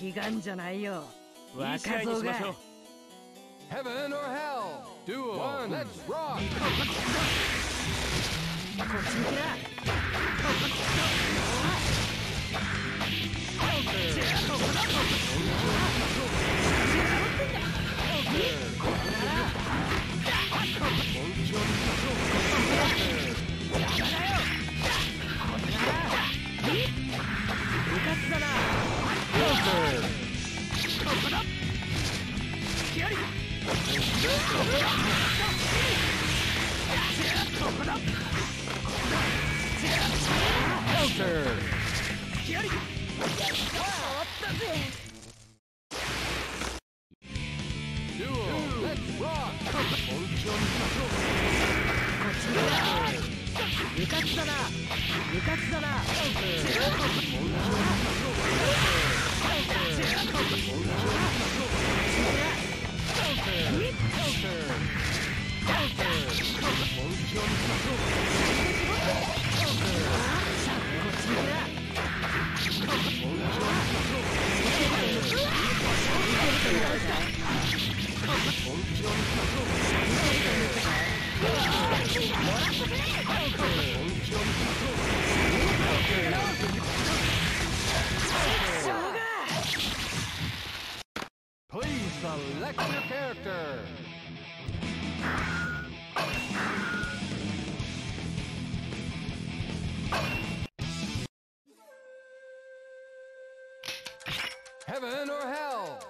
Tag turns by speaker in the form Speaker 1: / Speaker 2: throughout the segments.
Speaker 1: 悲願じゃないよ若造が
Speaker 2: Heaven or hell Duo One Let's rock
Speaker 1: こっち向きだ部活だ。な部活だな
Speaker 2: Please select your character. Heaven or hell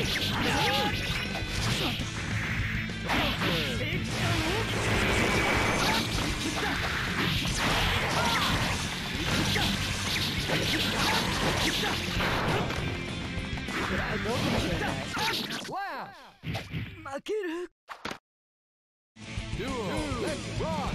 Speaker 1: 負ける
Speaker 2: Duo Let's rock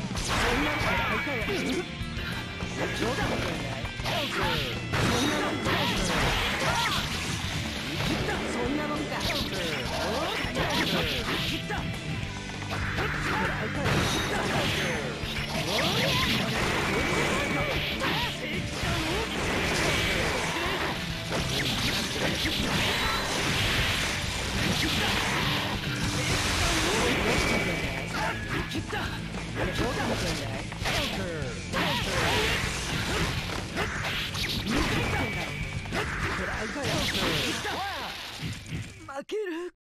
Speaker 1: 負ける